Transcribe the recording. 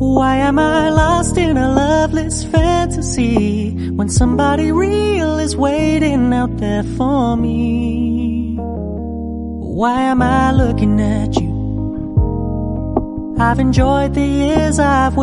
Why am I lost in a loveless fantasy when somebody real is waiting out there for me? Why am I looking at you? I've enjoyed the years I've waited.